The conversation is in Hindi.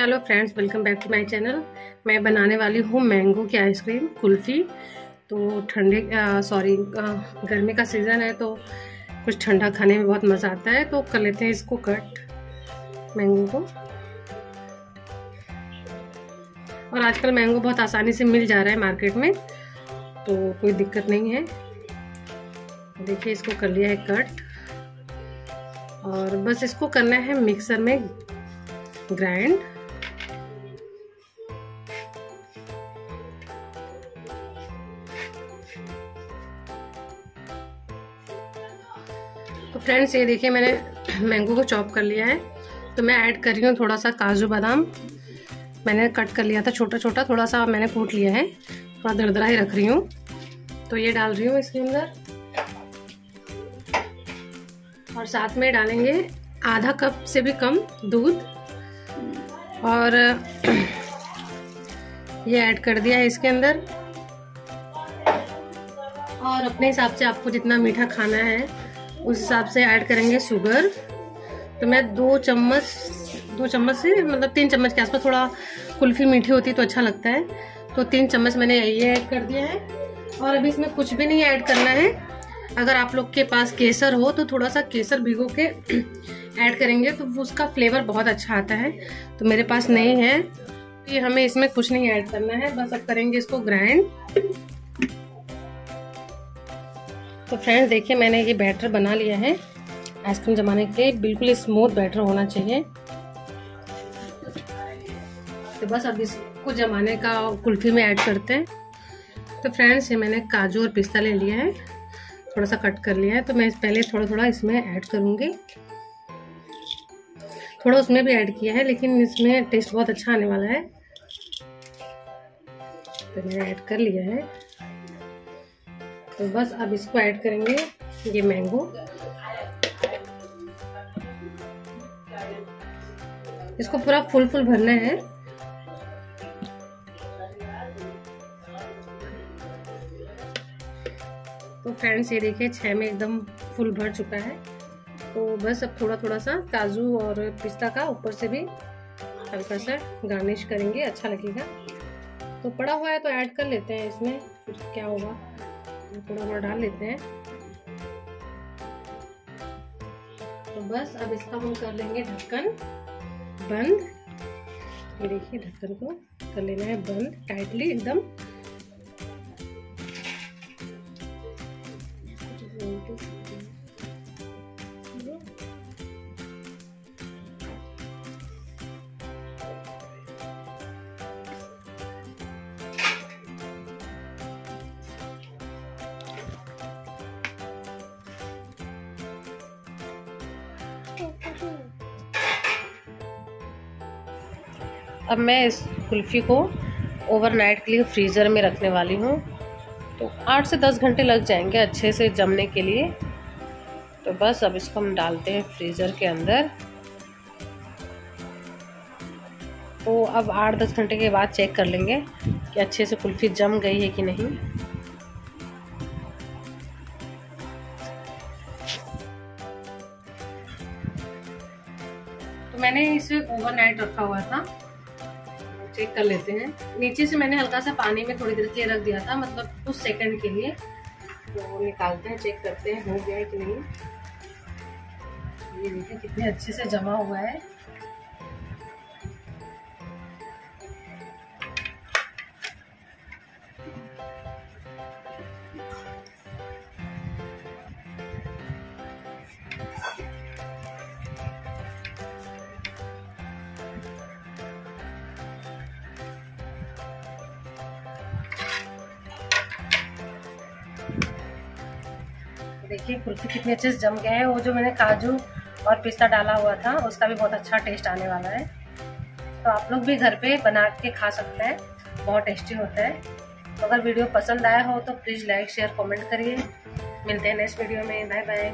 Hello friends welcome back to my channel मैं बनाने वाली हूँ मैंगो की आइसक्रीम कुल्फ़ी। तो ठंडे सॉरी गर्मी का सीज़न है तो कुछ ठंडा खाने में बहुत मज़ा आता है तो कर लेते हैं इसको कट मैंगो को। और आजकल मैंगो बहुत आसानी से मिल जा रहा है मार्केट में तो कोई दिक्कत नहीं है। देखिए इसको कर लिया है कट और बस इसको करना है मिक्सर में ग्राइंड तो फ्रेंड्स ये देखिए मैंने मैंगो को चॉप कर लिया है। तो मैं ऐड कर रही हूँ थोड़ा सा काजू बादाम। मैंने कट कर लिया था छोटा छोटा थोड़ा सा मैंने कूट लिया है। थोड़ा दरदरा ही रख रही हूँ। तो ये डाल रही हूँ इसके अंदर। और साथ में डालेंगे आधा कप से भी कम दूध। और ये ऐड कर दिया है इसके अंदर। और अपने हिसाब से आपको जितना मीठा खाना है उस हिसाब से ऐड करेंगे शुगर तो मैं दो चम्मच दो चम्मच से मतलब तीन चम्मच के आसपास थोड़ा कुल्फ़ी मीठी होती तो अच्छा लगता है. तो तीन चम्मच मैंने ये ऐड कर दिया है. और अभी इसमें कुछ भी नहीं ऐड करना है. अगर आप लोग के पास केसर हो तो थोड़ा सा केसर भिगो के ऐड करेंगे तो उसका फ्लेवर बहुत अच्छा आता है. तो मेरे पास नहीं है. कि हमें इसमें कुछ नहीं ऐड करना है. बस अब करेंगे इसको ग्राइंड तो फ्रेंड्स देखिए, मैंने ये बैटर बना लिया है। आइसक्रीम जमाने के बिल्कुल स्मूथ बैटर होना चाहिए। तो बस अब इसको जमाने का कुल्फी में ऐड करते हैं। तो फ्रेंड्स ये मैंने काजू और पिस्ता ले लिया है। थोड़ा सा कट कर लिया है। तो मैं पहले थोड़ा थोड़ा इसमें ऐड करूँगी। थोड़ा उसमें भी ऐड किया है, लेकिन इसमें टेस्ट बहुत अच्छा आने वाला है। तो मैंने ऐड कर लिया है। तो बस अब इसको ऐड करेंगे, ये मैंगो इसको पूरा फुल फुल भरना है। तो फ्रेंड्स ये देखिए छः में एकदम फुल भर चुका है। तो बस अब थोड़ा थोड़ा सा काजू और पिस्ता का ऊपर से भी हल्का सा गार्निश करेंगे अच्छा लगेगा। तो पड़ा हुआ है तो ऐड कर लेते हैं इसमें क्या होगा? थोड़ा थोड़ा डाल लेते हैं। तो बस अब इसका हम कर लेंगे ढक्कन बंद। ये देखिए ढक्कन को कर लेना है बंद टाइटली एकदम अब मैं इस कुल्फ़ी को ओवरनाइट के लिए फ्रीज़र में रखने वाली हूँ। तो आठ से दस घंटे लग जाएँगे अच्छे से जमने के लिए। तो बस अब इसको हम डालते हैं फ्रीज़र के अंदर। तो अब आठ दस घंटे के बाद चेक कर लेंगे कि अच्छे से कुल्फ़ी जम गई है कि नहीं। तो मैंने इसे ओवरनाइट रखा हुआ था। चेक कर लेते हैं। नीचे से मैंने हल्का सा पानी में थोड़ी देर के लिए रख दिया था मतलब कुछ सेकंड के लिए। तो निकालते हैं चेक करते हैं, हो गया है कि नहीं। ये देखिए कितने अच्छे से जमा हुआ है। देखिए, कुल्फी कितने अच्छे से जम गए हैं। वो जो मैंने काजू और पिस्ता डाला हुआ था, उसका भी बहुत अच्छा टेस्ट आने वाला है। तो आप लोग भी घर पे बना के खा सकते हैं। बहुत टेस्टी होता है। तो अगर वीडियो पसंद आया हो तो प्लीज़ लाइक शेयर कमेंट करिए। मिलते हैं नेक्स्ट वीडियो में। Bye bye